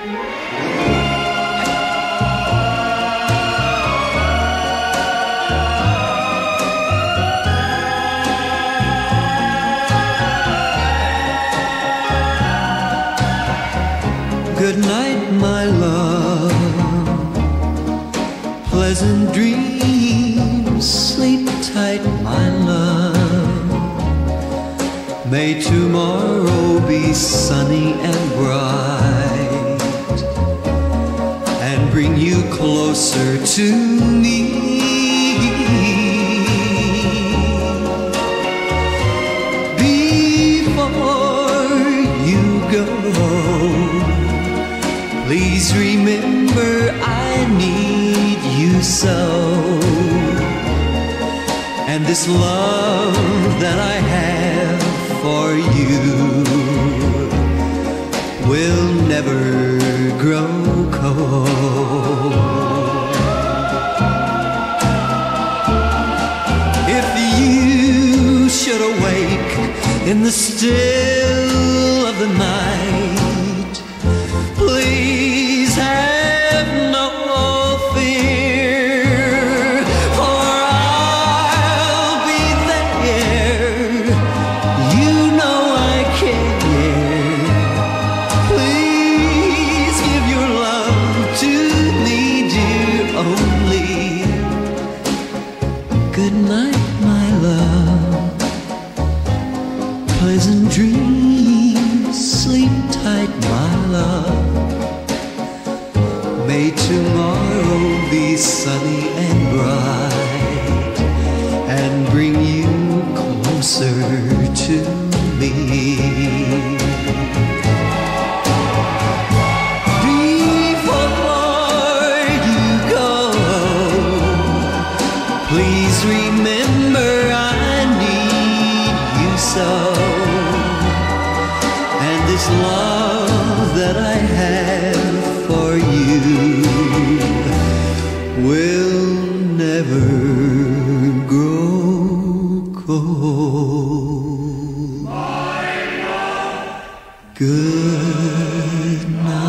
Good night, my love. Pleasant dreams, sleep tight, my love. May tomorrow be sunny and bright closer to me. Before you go, please remember I need you so. And this love that I have for you never grow cold. If you should awake in the still of the night, Good night, my love. Pleasant dreams, sleep tight, my love. May tomorrow be sunny and bright and bring you closer to this love that I have for you will never grow cold. Good night.